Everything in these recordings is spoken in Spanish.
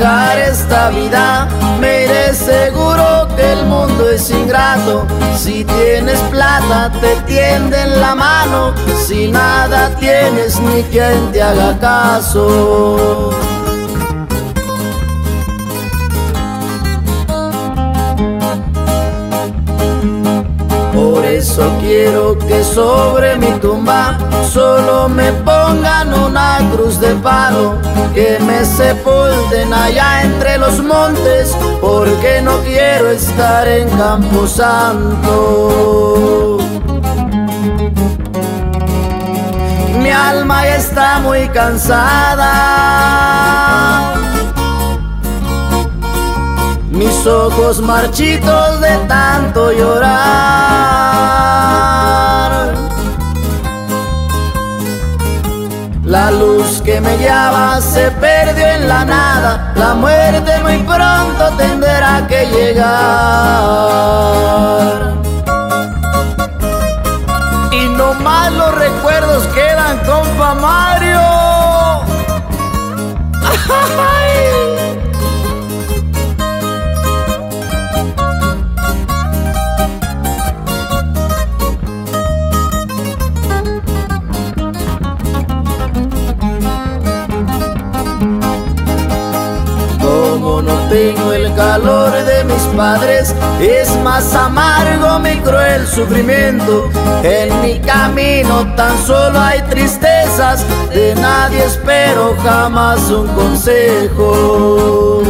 esta vida, me iré seguro que el mundo es ingrato. Si tienes plata, te tienden la mano. Si nada tienes, ni quien te haga caso. Por eso quiero que sobre mi tumba solo me pongan una cruz de palo, que me sepulten allá entre los montes, porque no quiero estar en Campo Santo. Mi alma ya está muy cansada mis ojos marchitos de tanto llorar. La luz que me guiaba se perdió en la nada, la muerte muy pronto tendrá que llegar. Tengo el calor de mis padres, es más amargo mi cruel sufrimiento. En mi camino tan solo hay tristezas, de nadie espero jamás un consejo.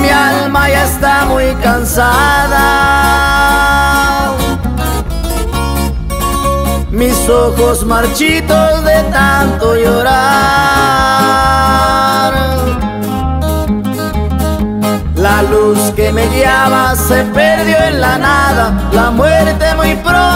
Mi alma ya está muy cansada mis ojos marchitos de tanto llorar. La luz que me guiaba se perdió en la nada, la muerte muy pronto